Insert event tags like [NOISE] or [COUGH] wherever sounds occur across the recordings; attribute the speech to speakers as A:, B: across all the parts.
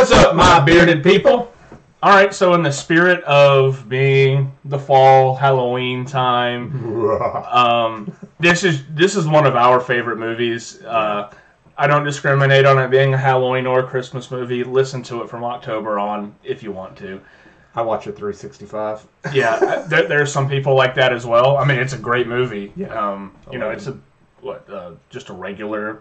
A: What's up, my bearded people? All right, so in the spirit of being the fall Halloween time, [LAUGHS] um, this is this is one of our favorite movies. Uh, I don't discriminate on it being a Halloween or a Christmas movie. Listen to it from October on if you want to.
B: I watch it 365.
A: Yeah, [LAUGHS] uh, there, there's some people like that as well. I mean, it's a great movie.
B: Yeah.
A: Um, you know, it's a what uh, just a regular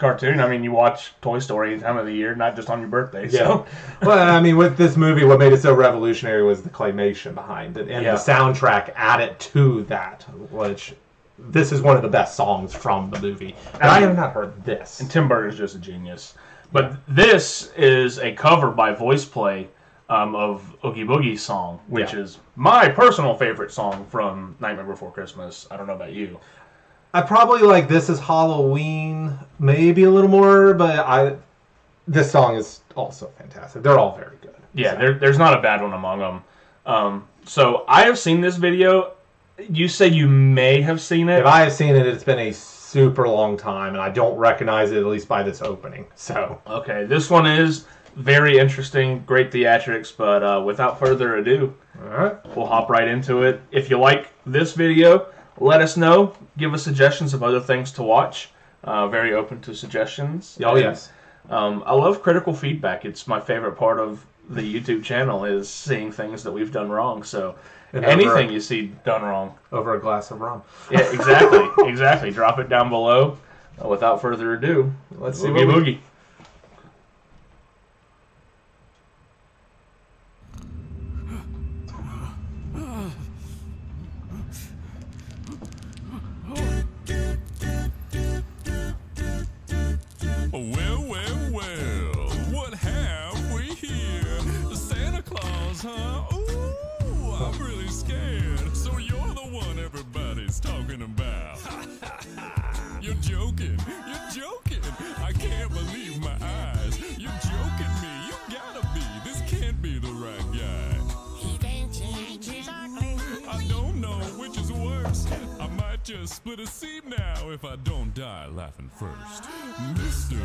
A: cartoon. I mean, you watch Toy Story any time of the year, not just on your birthday. So.
B: well, I mean, with this movie, what made it so revolutionary was the claymation behind it and
A: Yeah.
B: the soundtrack added to that, which this is one of the best songs from the movie. And I have not heard this.
A: And Tim Burton is just a genius. But this is a cover by VoicePlay um, of Oogie Boogie's song, which
B: Yeah.
A: is my personal favorite song from Nightmare Before Christmas. I don't know about you.
B: I probably like this is Halloween, maybe a little more, but I this song is also fantastic. They're all very good.
A: Yeah, there, there's not a bad one among them. Um, so I have seen this video. You say you may have seen it.
B: If I have seen it, it's been a super long time, and I don't recognize it at least by this opening. So
A: Okay, this one is very interesting, great theatrics, but uh, without further ado,
B: all right.
A: we'll hop right into it. If you like this video, let us know. Give us suggestions of other things to watch. Uh, very open to suggestions.
B: Oh
A: And,
B: yes.
A: Um, I love critical feedback. It's my favorite part of the YouTube channel is seeing things that we've done wrong. So
B: And
A: anything
B: over-
A: you see done wrong,
B: over a glass of rum.
A: yeah, exactly, [LAUGHS] exactly. Drop it down below. Uh, without further ado,
B: Let's see
A: Oogie
B: what we-
A: Boogie.
C: Well, well, well, what have we here? Santa Claus, huh? Ooh, I'm really scared. So you're the one everybody's talking about. [LAUGHS] You're joking. You're joking. I can't believe my eyes. You're joking me. You gotta be. This can't be the right guy. I don't know which is worse. I might just split a seat now if I don't die laughing first. Mr.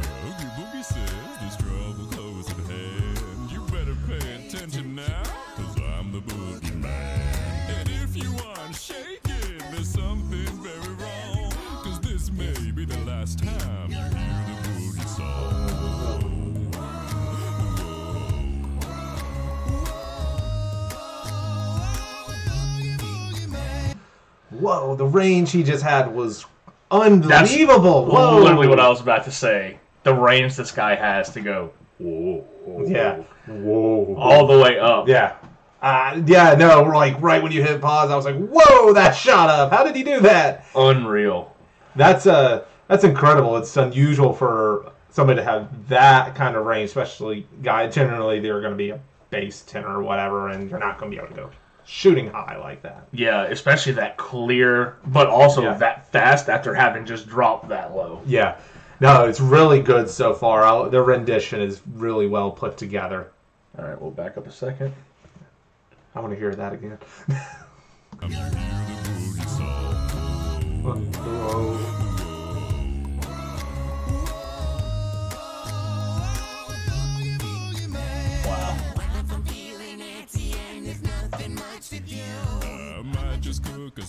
B: Whoa, the range he just had was unbelievable. Whoa.
A: Literally what I was about to say. The range this guy has to go whoa, whoa,
B: Yeah. Whoa.
A: all the way up.
B: Yeah. Uh, yeah, no, like right when you hit pause, I was like, "Whoa, that shot up! How did he do that?"
A: Unreal.
B: That's uh, that's incredible. It's unusual for somebody to have that kind of range, especially guy. Generally, they're going to be a bass tenor or whatever, and you're not going to be able to go shooting high like that.
A: Yeah, especially that clear, but also
B: Yeah.
A: that fast after having just dropped that low.
B: Yeah, no, it's really good so far. I, the rendition is really well put together.
A: All right, we'll back up a second.
B: I want to hear that again. [LAUGHS]
C: Oh.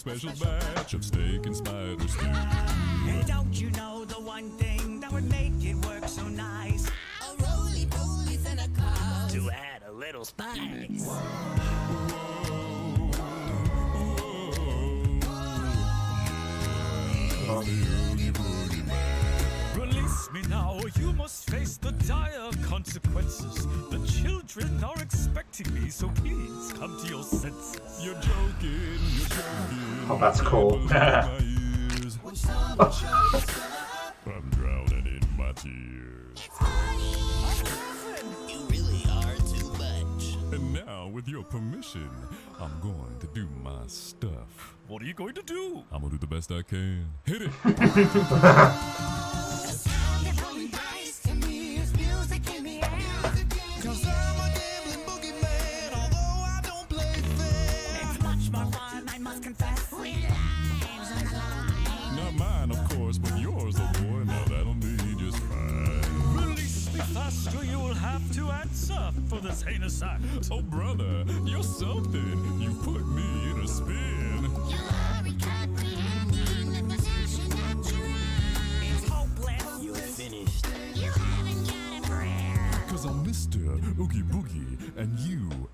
C: Special batch of steak and spider stew.
D: And don't you know the one thing that would make it work so nice?
E: A roly poly Santa Claus.
D: To add a little spice. Release me now, or you must face the dire consequences. The children are expecting me, so please come to your senses.
C: You're joking, you're joking.
B: Oh, that's cool.
C: I'm drowning in my tears.
E: You really are too much.
C: And now, with your permission, I'm going to do my stuff.
D: What are you going to do?
C: I'm gonna do the best I can. Hit it! [LAUGHS]
D: for this heinous act.
C: Oh, brother, you're something. You put me in a spin.
E: You are incomprehending the possession that you're in.
D: It's hopeless.
E: You're finished. You haven't got a prayer.
C: Cause I'm Mr. Oogie Boogie, and you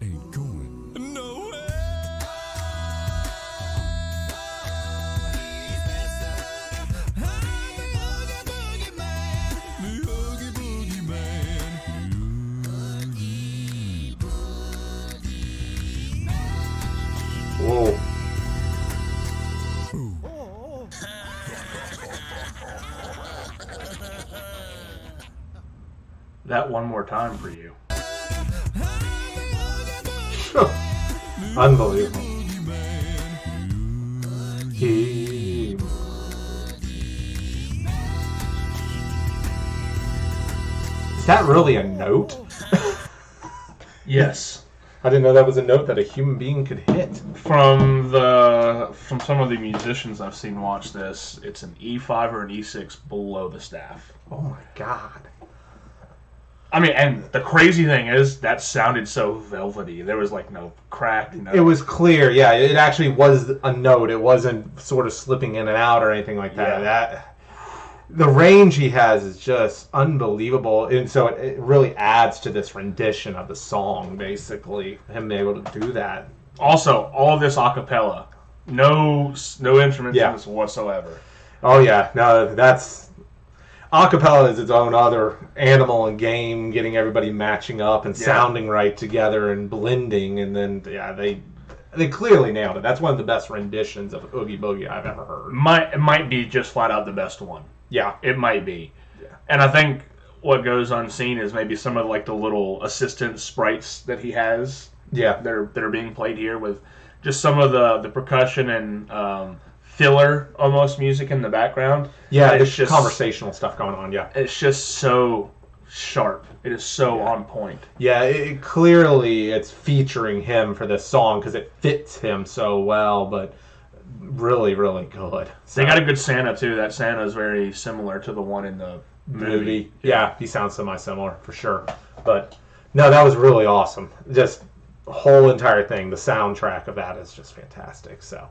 A: That one more time for you. [LAUGHS]
B: Unbelievable. He- Is that really a note? [LAUGHS]
A: Yes.
B: I didn't know that was a note that a human being could hit.
A: From the from some of the musicians I've seen watch this, it's an E5 or an E6 below the staff.
B: Oh my god.
A: I mean, and the crazy thing is that sounded so velvety. There was like no crack. No,
B: It was clear, yeah. It actually was a note. It wasn't sort of slipping in and out or anything like that.
A: Yeah.
B: That the range he has is just unbelievable, and so it, it really adds to this rendition of the song. Basically, him being able to do that.
A: also all of this a cappella. No no instruments
B: Yeah.
A: in this whatsoever.
B: Oh yeah, no, that's acapella is its own other animal and game, getting everybody matching up and
A: Yeah.
B: sounding right together and blending, and then yeah, they they clearly nailed it. That's one of the best renditions of Oogie Boogie I've ever heard.
A: Might it might be just flat out the best one.
B: Yeah,
A: It might be.
B: Yeah.
A: And I think what goes unseen is maybe some of like the little assistant sprites that he has
B: yeah,
A: that are that are being played here with just some of the the percussion and um, filler almost music in the background.
B: yeah.
A: it's just
B: conversational stuff going on. Yeah,
A: It's just so sharp. It is so
B: Yeah.
A: on point.
B: yeah. It, it- clearly, it's featuring him for this song because it fits him so well. But really, really good.
A: They
B: So-
A: got a good Santa too. That Santa is very similar to the one in the movie.
B: movie. Yeah, he sounds semi-similar for sure. But no, that was really awesome. Just whole entire thing. The soundtrack of that is just fantastic. So,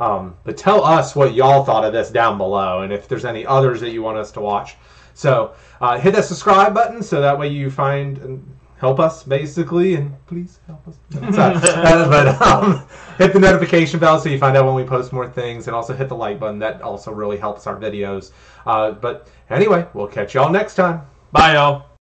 B: um, but tell us what y'all thought of this down below, and if there's any others that you want us to watch. So uh, hit that subscribe button so that way you find and help us basically, and please help us. [LAUGHS] [LAUGHS] But um, hit the notification bell so you find out when we post more things, and also hit the like button. That also really helps our videos. Uh, but anyway, we'll catch y'all next time.
A: Bye, y'all.